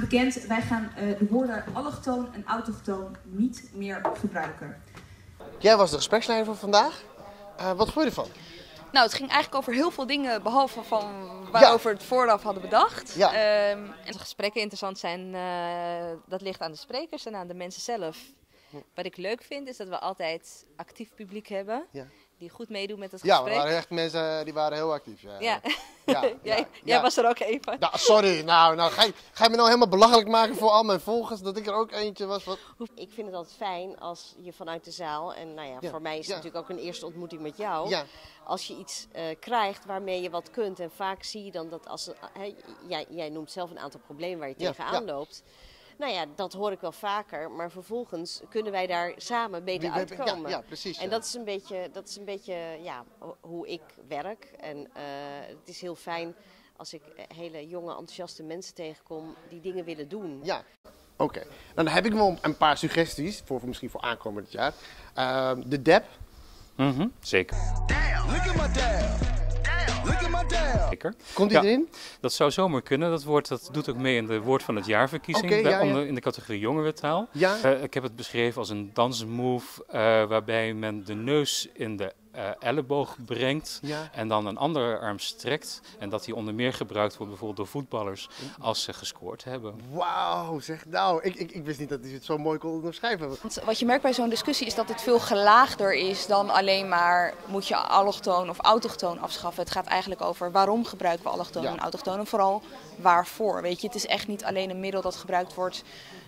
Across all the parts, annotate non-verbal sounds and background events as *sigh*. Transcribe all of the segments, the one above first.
bekend. Wij gaan eh, de woorden allochtoon en autochtoon niet meer gebruiken. Jij was de gespreksleider van vandaag. Eh, wat vond je ervan? Nou, het ging eigenlijk over heel veel dingen, behalve van waarover we het vooraf hadden bedacht. Ja. Ehm, en de gesprekken interessant zijn, eh, dat ligt aan de sprekers en aan de mensen zelf. Wat ik leuk vind, is dat we altijd actief publiek hebben. Ja. Die goed meedoen met het Ja, gesprek. maar er waren echt mensen die waren heel actief. Ja. Ja. *laughs* Ja, *laughs* jij, ja, jij ja. was er ook even. Nou, sorry, nou, nou ga, je, ga je me nou helemaal belachelijk maken voor al mijn volgers dat ik er ook eentje was? Wat? Ik vind het altijd fijn als je vanuit de zaal, en nou ja, Ja, voor mij is het ja. natuurlijk ook een eerste ontmoeting met jou, Ja. als je iets eh, krijgt waarmee je wat kunt. En vaak zie je dan dat als, hè, jij, jij noemt zelf een aantal problemen waar je Ja, tegenaan ja. loopt. Nou ja, dat hoor ik wel vaker, maar vervolgens kunnen wij daar samen beter uitkomen. ja, ja, precies, En ja. dat is een beetje, dat is een beetje ja, ho- hoe ik werk. En eh, het is heel fijn als ik eh, hele jonge, enthousiaste mensen tegenkom die dingen willen doen. Ja. Oké, dan heb ik wel een paar suggesties voor, voor misschien voor aankomend jaar. Ehm, de DEP. Mhm, zeker. Zeker. Komt die Ja, erin? Dat zou zomaar kunnen. Dat, woord, dat doet ook mee in de woord van het jaarverkiezing. Oké, bij- ja, ja. onder- in de categorie jongerentaal. Ja. Eh, ik heb het beschreven als een dansmove eh, waarbij men de neus in de eh, elleboog brengt Ja. en dan een andere arm strekt. En dat die onder meer gebruikt wordt bijvoorbeeld door voetballers als ze gescoord hebben. Wauw, zeg nou, ik, ik, ik wist niet dat hij het zo mooi kon omschrijven. Want wat je merkt bij zo'n discussie is dat het veel gelaagder is dan alleen maar moet je allochtoon of autochtoon afschaffen. Het gaat eigenlijk over waarom gebruiken we allochtoon Ja. en autochtoon en vooral waarvoor. Weet je, het is echt niet alleen een middel dat gebruikt wordt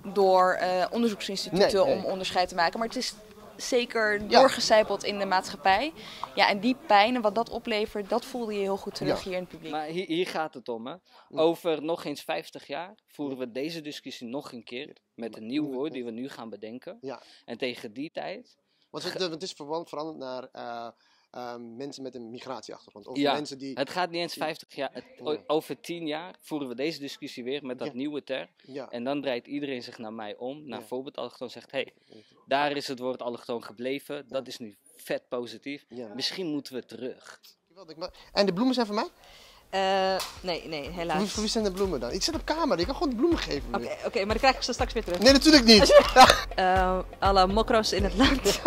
door eh, onderzoeksinstituten Nee, nee. om onderscheid te maken, maar het is zeker Ja. doorgecijpeld in de maatschappij. Ja, en die pijn en wat dat oplevert, dat voelde je heel goed terug Ja. hier in het publiek. Maar hier, hier gaat het om. Hè. Over nog eens 50 jaar voeren we deze discussie nog een keer. Met een nieuw woord die we nu gaan bedenken. Ja. En tegen die tijd. Want het, het is verwant- veranderd naar eh, eh, mensen met een migratieachtergrond. Of Ja, mensen die... het gaat niet eens 50 jaar. Het, o- Nee. Over 10 jaar voeren we deze discussie weer met dat Ja. nieuwe ter. Ja. En dan draait iedereen zich naar mij om. Naar voorbeeld allochtoon zegt. Hé, hey, daar is het woord allochtoon gebleven. Dat is nu vet positief. Misschien moeten we terug. En de bloemen zijn voor mij? Eh, nee, nee, helaas. voor wie zijn de bloemen dan? Ik zit op kamer, ik kan gewoon de bloemen geven. Oké, oké, maar dan krijg ik ze straks weer terug. Nee, natuurlijk niet. *laughs* Eh, alle mokro's in het land.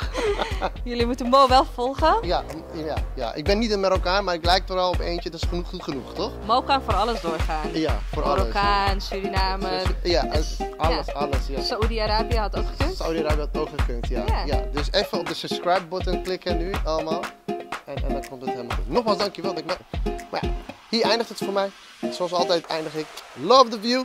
*laughs* Jullie moeten Mo wel volgen. Ja, ja, ja, ik ben niet een Marokkaan, maar ik lijk er wel op eentje. Dat is genoeg, goed genoeg, toch? Mo kan voor alles doorgaan. Ja, voor alles. Marokkaan, Suriname, Ja, en alles, Ja. alles, ja. Saoedi-Arabië had ook gekund. Saudi-Arabië had ook gekund, ja. Ja. ja. Dus even op de subscribe button klikken nu, allemaal. En, en dan komt het helemaal goed. Nogmaals, dankjewel. dat ik Maar ja, hier eindigt het voor mij. Zoals altijd eindig ik. Love the view.